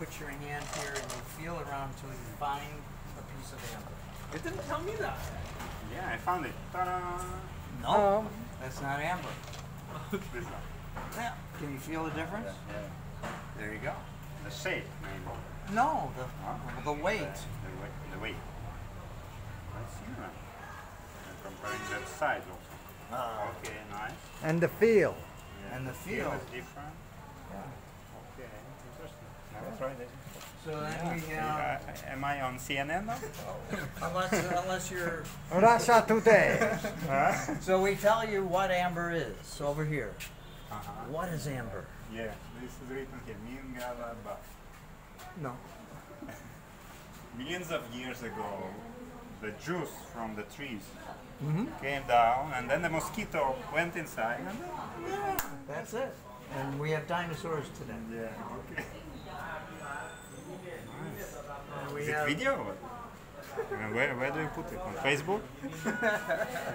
put your hand here and you feel around until you find a piece of amber. It didn't tell me that. Yeah, I found it. Ta-da! No, Oh. that's not amber. Yeah. Can you feel the difference? Yeah. There you go. The shape, maybe. No, the, Huh? the weight. The weight. The weight. I see that. And comparing that size also. Uh, Okay, nice. And the feel. Yeah, And the feel feel. is different. Okay, interesting. Never. So then we have, Uh, am I on CNN now? unless, unless you're, Russia Today. so we tell you what amber is over here. uh-huh. What is amber? Yeah, this is written here. Mingalaba. No. Millions of years ago, the juice from the trees Mm-hmm. came down, and then the mosquito went inside. And then, That's it. And we have dinosaurs today. yeah, okay. And Is it video? or what? Where, where do you put it? On Facebook? you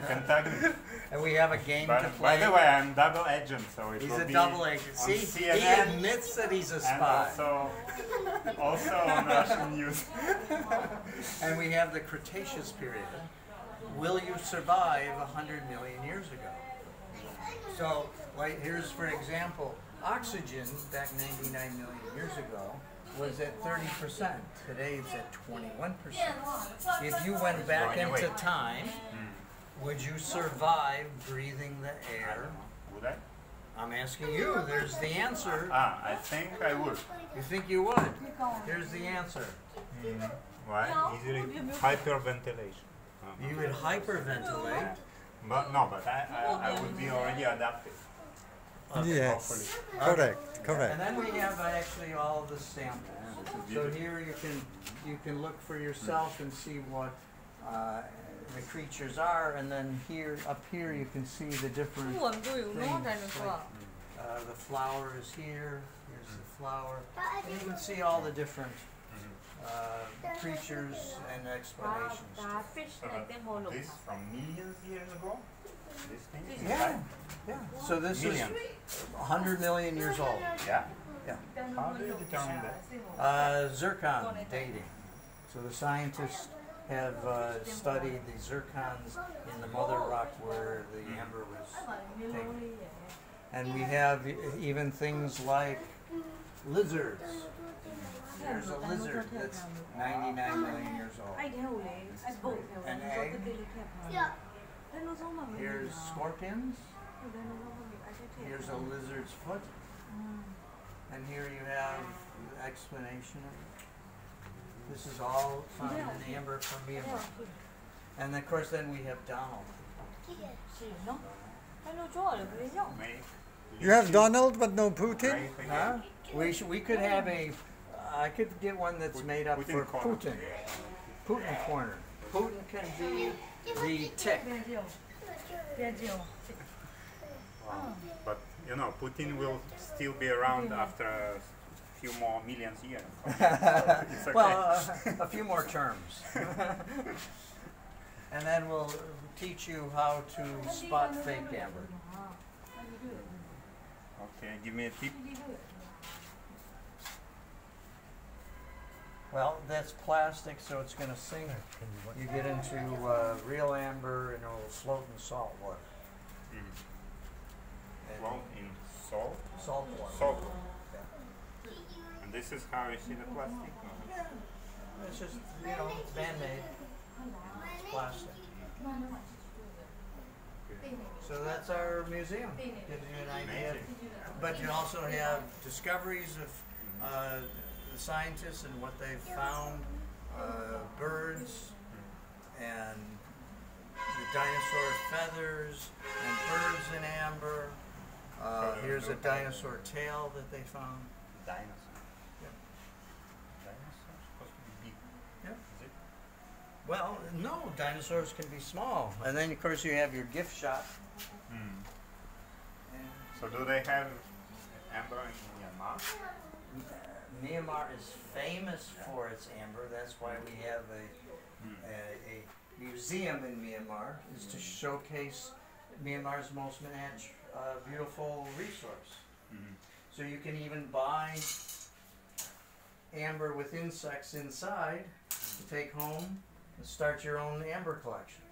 can tag me. and we have a game By, to play. by the way, I'm double agent, so it He's will a be double agent. See, he admits that he's a and spy. also, also on Russian news. And we have the Cretaceous period. Will you survive 100 million years ago? So, like, here's for example, oxygen back 99 million years ago was at 30%. Today it's at 21%. If you went back Going into away. time, would you survive breathing the air? Would I? I'm asking you. There's the answer. Ah, I think I would. You think you would? Here's the answer. Why? Easily hyperventilation. Uh-huh. You would hyperventilate. But no, but I, I, I would be already adapted. Okay, yes. Hopefully. Correct. Okay. Correct. And then we have uh, actually all the samples. So here you can you can look for yourself and see what uh, the creatures are, and then here up here you can see the different things. Like, uh, the flower is here. Here's the flower. And you can see all the different. Mm-hmm. Uh, creatures and explanations. Uh, fish like them from millions years ago? Yeah, yeah. So this Medium. is 100 million years old. Yeah. Yeah. How do you determine that? Uh, zircon dating. So the scientists have uh, studied the zircons in the mother rock where the amber was taken. And we have even things like lizards. There's a lizard that's 99 million years old. Eh? And egg Here's scorpions. Here's a lizard's foot. And here you have the explanation of it. This is all found in Amber from Myanmar. And of course then we have Donald. You have Donald but no Putin? Huh? We, we could have a, I could get one that's made up for Putin. Putin corner. Putin can be the tech. Well, but you know, Putin will still be around after a few more millions years. So okay. Well, uh, a few more terms. and then we'll teach you how to spot fake amber. Okay, give me a tip. Well, that's plastic, so it's going to sink. You get into uh, real amber and it'll float in salt water. Mm. Well, in salt, Salt water. salt. water. Yeah. And this is how you see the plastic. It's just, you know, it's man-made. It's plastic. So that's our museum. Gives you an idea. But you also have discoveries of uh, the scientists and what they've found, uh, birds, and the dinosaur feathers, and birds in amber. Uh, here's a dinosaur tail that they found. Dinosaur. Yeah. Dinosaur supposed to be big. Yeah. Is it? Well, no, dinosaurs can be small. And then, of course, you have your gift shop. Mm. So do they have amber in Myanmar? Myanmar is famous for its amber. That's why we have a, Mm. a, a museum in Myanmar, is to showcase Myanmar's most uh, beautiful resource. Mhm. So you can even buy amber with insects inside to take home and start your own amber collection.